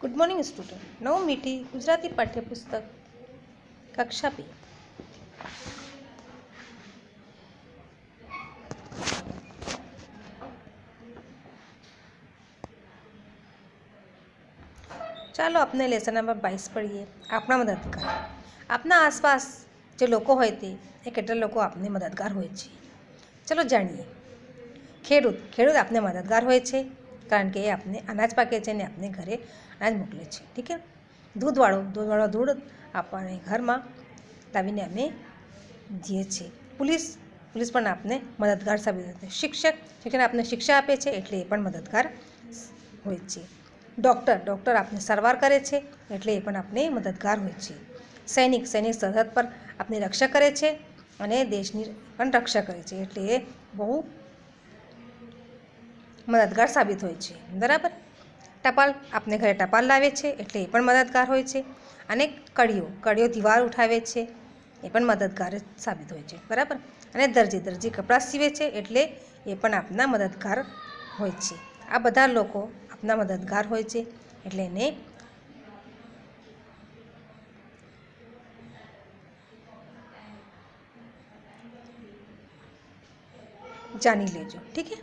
Good morning student નવ મીઠી ગુજરાતી પાઠ્યપુસ્તક કક્ષા બી ચાલો આપણે લેસન નંબર બાવીસ પડીએ. આપણા મદદગાર. આપના આસપાસ જે લોકો હોય તે, એ કેટલા લોકો આપને મદદગાર હોય છે? ચલો જાણીએ. ખેડૂત. ખેડૂત આપને મદદગાર હોય છે. કારણ કે એ આપને અનાજ પાકે છે ને આપને ઘરે અનાજ મોકલે છે. ઠીક છે? દૂધવાળો દૂધવાળો દૂધ આપણને ઘરમાં લાવીને અમે દઈએ છીએ. પોલીસ પોલીસ પણ આપને મદદગાર સાબિત થશે શિક્ષક શિક્ષક આપને શિક્ષા આપે છે એટલે એ પણ મદદગાર હોય છે. ડૉક્ટર ડૉક્ટર આપને સારવાર કરે છે એટલે એ પણ આપને મદદગાર હોય છે. સૈનિક સૈનિક સરહદ પર આપની રક્ષા કરે છે અને દેશની પણ રક્ષા કરે છે એટલે એ બહુ મદદગાર સાબિત હોય છે. બરાબર? ટપાલ આપને ઘરે ટપાલ લાવે છે એટલે એ પણ મદદગાર હોય છે. અને કડીઓ કડીઓ દીવાર ઉઠાવે છે, એ પણ મદદગાર સાબિત હોય છે. બરાબર? અને દરજી દરજી કપડાં સીવે છે એટલે એ પણ આપના મદદગાર હોય છે. આ બધા લોકો આપના મદદગાર હોય છે એટલે એને જાણી લેજો. ઠીક છે?